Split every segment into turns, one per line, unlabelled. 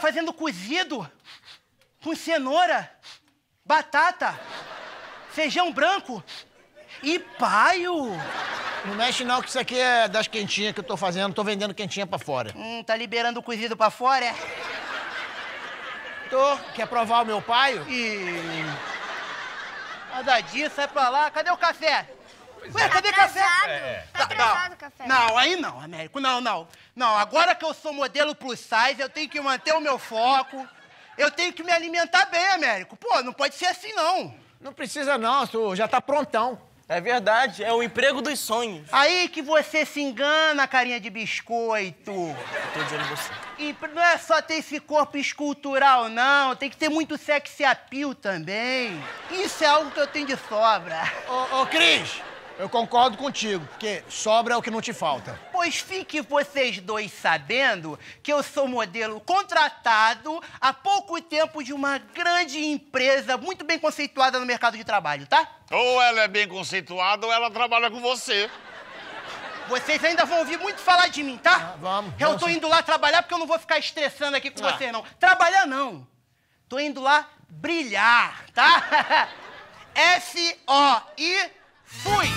fazendo cozido com cenoura, batata, feijão branco e paio.
Não mexe não, que isso aqui é das quentinhas que eu tô fazendo. Tô vendendo quentinha pra fora.
Hum, tá liberando o cozido pra fora, é?
Tô. Quer provar o meu paio?
Ih. Nada disso, sai pra lá. Cadê o café? Ué, cadê café?
Tá atrasado o café.
Não, aí não, Américo, não, não. Não, agora que eu sou modelo plus size, eu tenho que manter o meu foco. Eu tenho que me alimentar bem, Américo. Pô, não pode ser assim, não.
Não precisa não, tu já tá prontão.
É verdade, é o emprego dos sonhos.
Aí que você se engana, carinha de biscoito.
Eu tô em você.
E não é só ter esse corpo escultural, não. Tem que ter muito sex appeal também. Isso é algo que eu tenho de sobra.
Ô, ô, Cris, eu concordo contigo, porque sobra é o que não te falta.
Pois fique vocês dois sabendo que eu sou modelo contratado há pouco tempo de uma grande empresa muito bem conceituada no mercado de trabalho, tá?
Ou ela é bem conceituada ou ela trabalha com você.
Vocês ainda vão ouvir muito falar de mim, tá?
Ah, vamos,
Eu
vamos
tô indo lá trabalhar porque eu não vou ficar estressando aqui com
Ah.
vocês, não. Trabalhar não. Tô indo lá brilhar, tá? F-O-I, fui!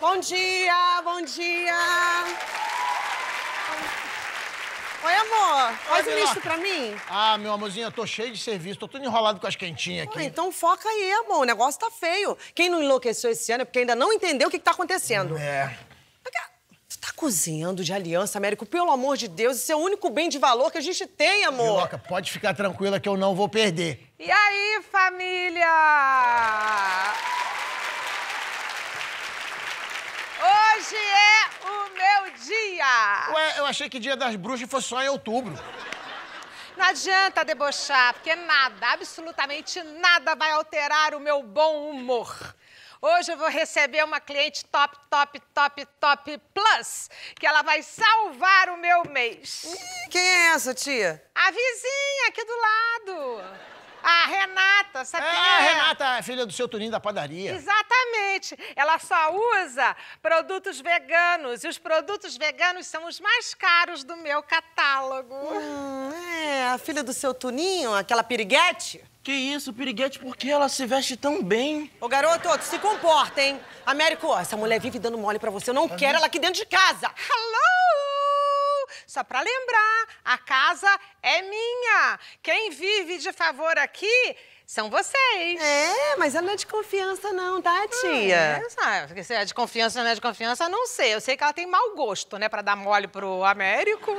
Bom dia. Amor. Faz um
Miló.
misto pra mim.
Ah, meu amorzinho, eu tô cheio de serviço, tô tudo enrolado com as quentinhas
Ah,
aqui.
então foca aí, amor. O negócio tá feio. Quem não enlouqueceu esse ano é porque ainda não entendeu o que, que tá acontecendo.
É.
Você tá cozinhando de aliança, Américo? Pelo amor de Deus, isso é o único bem de valor que a gente tem, amor.
Miloca, pode ficar tranquila que eu não vou perder.
E aí, família? Hoje é o meu dia!
Ué, eu achei que dia das bruxas fosse só em outubro.
Não adianta debochar, porque nada, absolutamente nada vai alterar o meu bom humor. Hoje eu vou receber uma cliente top, top, top, top plus, que ela vai salvar o meu mês.
Quem é essa, tia?
A vizinha aqui do lado. A Renata, sabe
É,
quem
a
é?
Renata, é filha do seu Tuninho da padaria.
Exatamente. Ela só usa produtos veganos. E os produtos veganos são os mais caros do meu catálogo.
Hum, é, a filha do seu Tuninho, aquela piriguete?
Que isso, piriguete, por que ela se veste tão bem?
Ô, garoto, tu se comporta, hein? Américo, essa mulher vive dando mole pra você. Eu não quero ela aqui dentro de casa.
Hello! Só pra lembrar, a casa é minha. Quem vive de favor aqui são vocês.
É, mas ela não é de confiança não, tá, tia?
É, sabe, se é de confiança ou não é de confiança, não sei. Eu sei que ela tem mau gosto, né, pra dar mole pro Américo.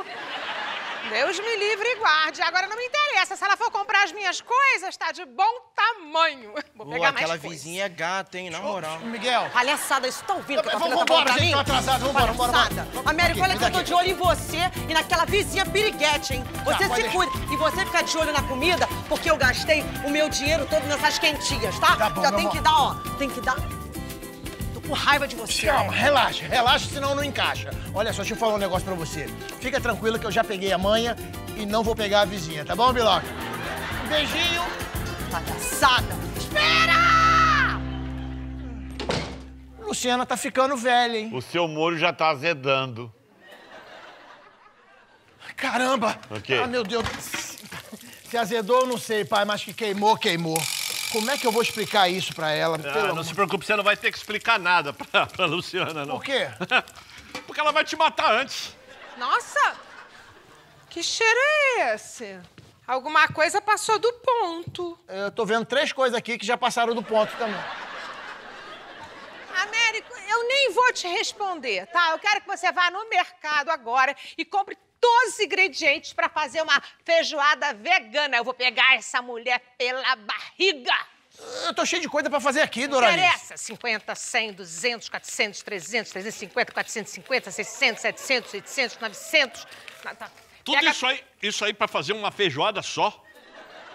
Deus me livre e guarde. Agora não me interessa. Se ela for comprar as minhas coisas, tá de bom tamanho. Vou pegar mais
aquela vizinha é gata, hein, na moral.
Miguel,
Palhaçada, isso tá ouvindo que
Vamos
tá falando
embora,
pra
gente,
mim?
tô atrasado. Vambora, vambora,
Palhaçada.
vambora.
Américo, olha que eu tô de olho em você e naquela vizinha piriguete, hein? Você
pode
se cuida. E você fica de olho na comida, porque eu gastei o meu dinheiro todo nessas quentinhas, tá?
Tá bom,
Já
meu
tem
amor.
que dar, ó. Tem que dar. Tô com raiva de você.
Calma, relaxa, relaxa, senão não encaixa. Olha só, deixa eu falar um negócio pra você. Fica tranquilo que eu já peguei a manha e não vou pegar a vizinha, tá bom, Biloca? Um beijinho.
Palhaçada.
Luciana tá ficando velha, hein?
O seu molho já tá azedando.
Caramba!
O quê?
Ah, meu Deus. Se azedou, eu não sei, pai, mas que queimou, queimou. Como é que eu vou explicar isso pra ela? Pelo
Ah, não
amor-
se preocupe, você não vai ter que explicar nada pra, pra Luciana, não.
Por quê?
Porque ela vai te matar antes.
Nossa! Que cheiro é esse? Alguma coisa passou do ponto.
Eu tô vendo três coisas aqui que já passaram do ponto também.
Américo, eu nem vou te responder, tá? Eu quero que você vá no mercado agora e compre todos os ingredientes para fazer uma feijoada vegana. Eu vou pegar essa mulher pela barriga.
Eu tô cheio de coisa pra fazer aqui,
Não
Doralice.
interessa. 50, 100, 200, 400, 300, 350, 450, 600, 700, 800, 900. Tá, tá.
Tudo
Pega-
isso aí, isso aí pra fazer uma feijoada só?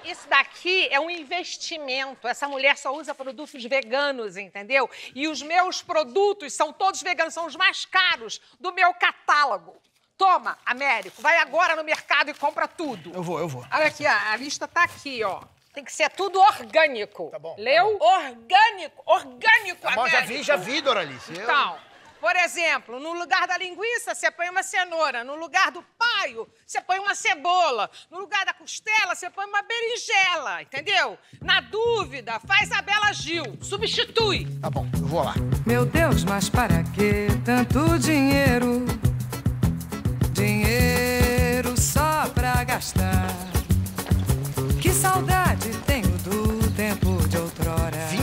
Isso daqui é um investimento. Essa mulher só usa produtos veganos, entendeu? E os meus produtos são todos veganos, são os mais caros do meu catálogo. Toma, Américo, vai agora no mercado e compra tudo.
Eu vou, eu vou.
Olha aqui, ó, a lista tá aqui, ó. Tem que ser tudo orgânico.
Tá bom, tá
Leu? Orgânico, orgânico,
Tá bom, já vi, já vi, Doralice. Eu-
Então, por exemplo, no lugar da linguiça, você põe uma cenoura. No lugar do paio, você põe uma cebola. No lugar da costela, você põe uma berinjela, entendeu? Na dúvida, faz a Bela Gil. Substitui.
Tá bom, eu vou lá.
Meu Deus, mas para que tanto dinheiro? Dinheiro só pra gastar. Que saudade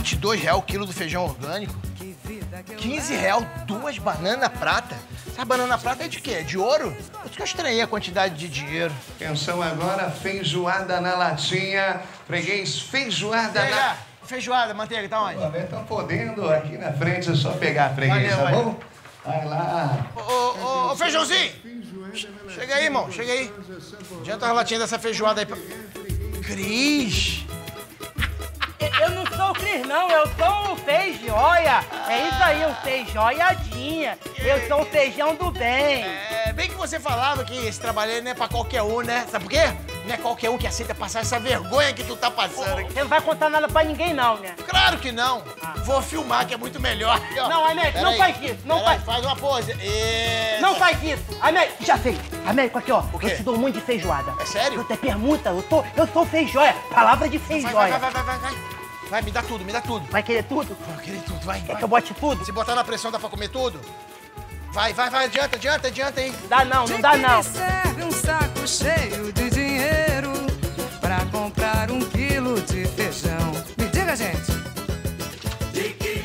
22 real o quilo do feijão orgânico.
Que vida que eu
15 real duas bananas prata. Essa banana prata é de quê? É de ouro? Por isso que eu estranhei a quantidade de dinheiro.
Atenção agora, feijoada na latinha. Freguês, feijoada na...
Pega, feijoada, manteiga, tá onde?
Estão podendo aqui na frente, é só pegar a freguês,
Valeu,
tá bom? Vai lá.
Ô, ô, ô, feijãozinho! Chega aí, irmão, chega aí. Adianta as latinhas dessa feijoada aí pra... Cris!
Eu não sou o Cris, não, eu sou o Feijoia. É isso aí, o Feijoiadinha. Eu sou o feijão do bem.
É, bem que você falava que esse trabalho não é pra qualquer um, né? Sabe por quê? Não é qualquer um que aceita passar essa vergonha que tu tá passando aqui.
Você não vai contar nada pra ninguém, não, né?
Claro que não. Vou filmar, que é muito melhor.
Não, Américo, não
aí.
faz isso, não
Pera aí,
faz.
Faz uma pose. Isso.
Não faz isso. Américo, já sei. Américo, aqui, ó. Eu te dou muito de feijoada.
É sério?
Eu te permuta, eu, tô, eu sou feijoia. Palavra de
Vai, vai,
feijoia.
vai, vai, vai, vai. Vai, me dá tudo, me dá tudo.
Vai querer tudo?
Vou querer tudo, vai.
Quer
vai.
que eu bote tudo?
Se botar na pressão, dá pra comer tudo? Vai, vai, vai, adianta, adianta, adianta aí.
Dá não,
De
não dá
que
não.
me serve um saco cheio de dinheiro pra comprar um quilo de feijão? Me diga, gente.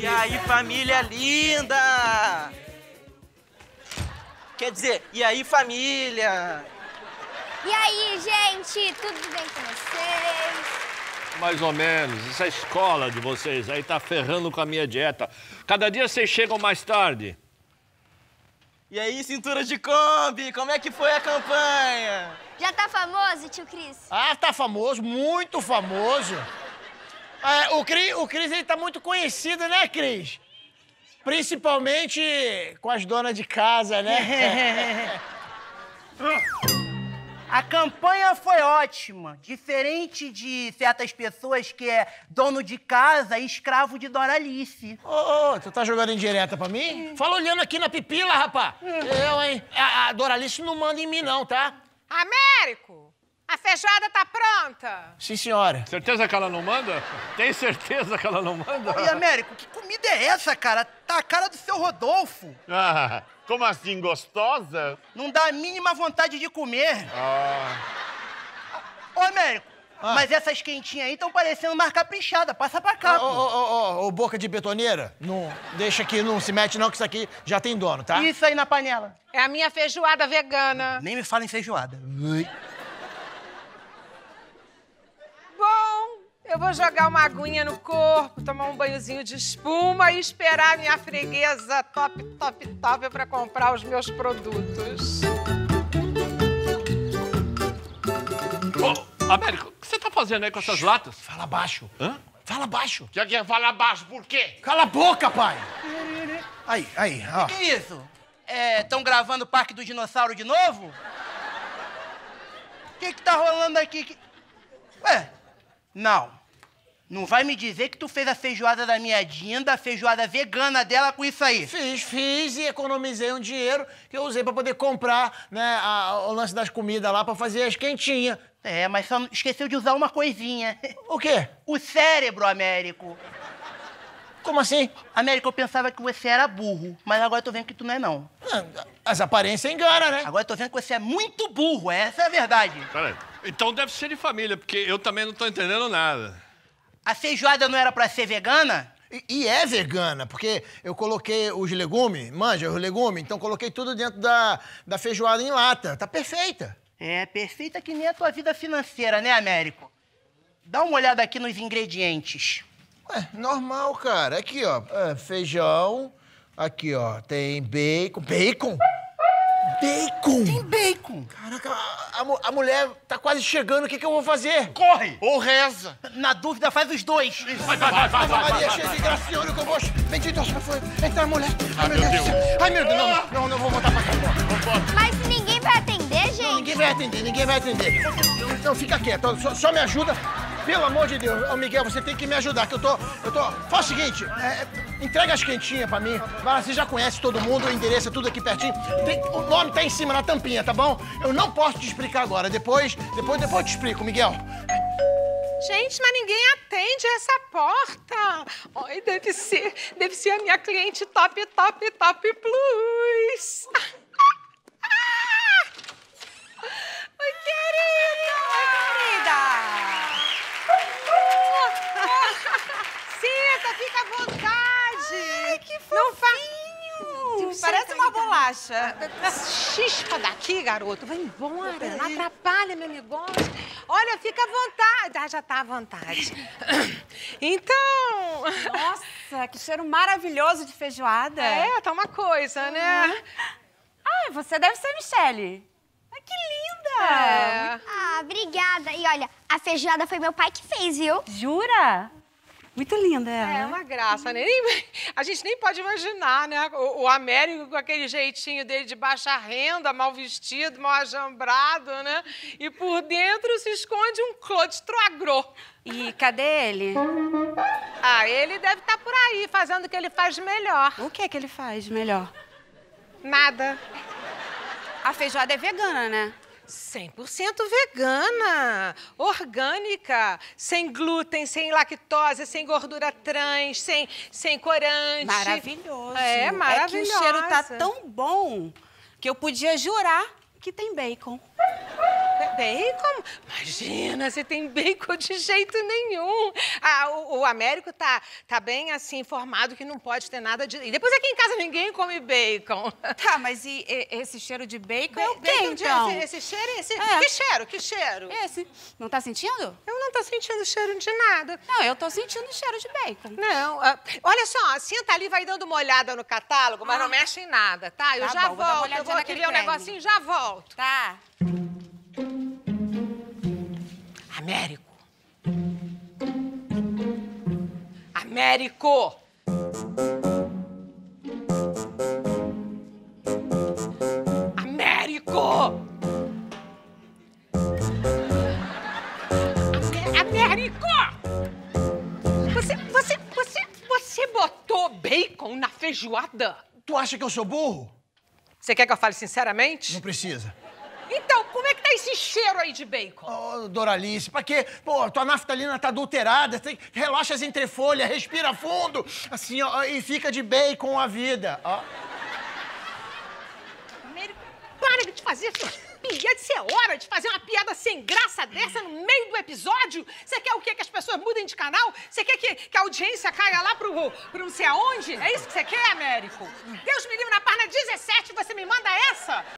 E aí, família linda! Quer dizer, e aí, família?
E aí, gente, tudo bem com vocês?
Mais ou menos. Essa escola de vocês aí tá ferrando com a minha dieta. Cada dia vocês chegam mais tarde.
E aí, cintura de Kombi, como é que foi a campanha?
Já tá famoso, tio Cris?
Ah, tá famoso, muito famoso. É, o Cris, o Cris, ele tá muito conhecido, né, Cris? Principalmente com as donas de casa, né?
A campanha foi ótima. Diferente de certas pessoas que é dono de casa e escravo de Doralice.
Ô, ô, tu tá jogando indireta pra mim? Fala olhando aqui na pipila, rapá. Eu, hein? A, a Doralice não manda em mim, não, tá?
Américo, a feijoada tá pronta.
Sim, senhora.
Certeza que ela não manda? Tem certeza que ela não manda?
E, Américo, que comida é essa, cara? Tá a cara do seu Rodolfo.
Ah, como assim, gostosa?
Não dá a mínima vontade de comer.
Ah,
Ô, Américo, mas essas quentinhas aí estão parecendo mais caprichada. Passa pra cá,
Ô, ô, ô, ô, ô, boca de betoneira, não deixa aqui, não se mete não, que isso aqui já tem dono, tá?
Isso aí na panela.
É a minha feijoada vegana.
Nem me fala em feijoada.
Bom, eu vou jogar uma aguinha no corpo, tomar um banhozinho de espuma e esperar a minha freguesa top, top, top pra comprar os meus produtos.
Ô, Américo, o que você tá fazendo aí com essas latas?
Fala baixo.
Hã?
Fala baixo.
já quer falar baixo, por quê?
Cala a boca, pai. Aí, aí, ó.
Que isso? É, estão gravando o Parque do Dinossauro de novo? O que que tá rolando aqui? Que- Ué, não. Não vai me dizer que tu fez a feijoada da minha Dinda, a feijoada vegana dela com isso aí.
Fiz, fiz e economizei um dinheiro que eu usei pra poder comprar, né, a- o lance das comidas lá pra fazer as quentinhas.
É, mas só esqueceu de usar uma coisinha.
O quê?
O cérebro, Américo.
Como assim?
Américo, eu pensava que você era burro, mas agora eu tô vendo que tu não é, não.
Ah, As aparências enganam, né?
Agora eu tô vendo que você é muito burro, essa é a verdade.
Peraí. Então deve ser de família, porque eu também não tô entendendo nada.
A feijoada não era pra ser vegana?
E, e é vegana, porque eu coloquei os legumes, manja, os legumes, então coloquei tudo dentro da, da feijoada em lata. Tá perfeita.
É, perfeita que nem a tua vida financeira, né, Américo? Dá uma olhada aqui nos ingredientes.
Ué, normal, cara. Aqui, ó, é, feijão. Aqui, ó, tem bacon. Bacon? Bacon!
Tem bacon.
Caraca, a, a mu- a mulher tá quase chegando, o que, que eu vou fazer?
Corre!
Ou reza.
Na dúvida, faz os dois.
Vai, vai, vai, vai, vai,
Maria, cheia de graça, Senhor, que eu gosto. Bendito só foi. Entra a mulher. Ai, meu Deus do céu. Ai, meu Deus, não, não, não, não vou voltar pra cá. Não,
Mas ninguém vai atender, gente?
ninguém vai atender, ninguém vai atender. Então fica quieto, só, só me ajuda. Pelo amor de Deus, Ô, Miguel, você tem que me ajudar, que eu tô. Eu tô. Faz o seguinte, é, entrega as quentinhas pra mim. Vai lá, Você já conhece todo mundo, o endereço é tudo aqui pertinho. Tem- o nome tá em cima na tampinha, tá bom? Eu não posso te explicar agora. Depois, depois, depois eu te explico, Miguel.
Gente, mas ninguém atende essa porta. Ai, deve ser, deve ser a minha cliente top, top, top plus. Oi, querida! Senta, fica à vontade. Ai, que fofinho.
Parece uma bolacha.
Chispa daqui, garoto. Vai embora. Não atrapalha meu negócio. Olha, fica à vontade. Ah, já tá à vontade. Então...
Nossa, que cheiro maravilhoso de feijoada.
É, tá uma coisa, né?
Ai, você deve ser Michele. Ai, que linda!
É.
Ah, obrigada. E olha, a feijoada foi meu pai que fez, viu?
Jura? Muito linda ela.
É uma graça, né? Nem- a gente nem pode imaginar, né? O, o Américo com aquele jeitinho dele de baixa renda, mal vestido, mal ajambrado, né? E por dentro se esconde um Claude Troagro.
E cadê ele?
Ah, ele deve estar por aí, fazendo o que ele faz melhor.
O que que ele faz melhor?
Nada.
A feijoada é vegana, né?
100% vegana, orgânica, sem glúten, sem lactose, sem gordura trans, sem, sem corante.
Maravilhoso.
É,
É
maravilhosa.
que o cheiro tá tão bom que eu podia jurar que tem bacon.
Bacon? Imagina, você tem bacon de jeito nenhum. Ah, o, o Américo tá, tá bem assim informado que não pode ter nada de. E depois aqui em casa ninguém come bacon.
Tá, mas e, e- esse cheiro de bacon é o
Bacon de-
então?
Esse, esse cheiro, esse.
É.
Que cheiro? Que cheiro?
Esse. Não tá sentindo?
Eu não tô sentindo cheiro de nada.
Não, eu tô sentindo cheiro de bacon.
Não, ah, olha só, senta ali, vai dando uma olhada no catálogo, mas
Ah.
não mexe em nada, tá? Eu
Tá
já
bom, vou
volto.
olhadinha
eu vou aqui ver um negocinho, já volto.
Tá.
Américo. Américo! Américo! Amé- Américo! Você, você, você, você botou bacon na feijoada?
Tu acha que eu sou burro?
Você quer que eu fale sinceramente?
Não precisa.
Então, como é tá esse cheiro aí de bacon?
Ô, Doralice, pra quê? Pô, tua naftalina tá adulterada. Tem... Relaxa as entrefolhas, respira fundo. Assim, ó, e fica de bacon a vida. Ó.
Américo, para de fazer essas piadas. Isso é hora de fazer uma piada sem graça dessa no meio do episódio? Você quer o quê? Que as pessoas mudem de canal? Você quer que, que a audiência caia lá pro, pro não sei aonde? É isso que você quer, Américo? Deus me livre, na página 17 você me manda essa?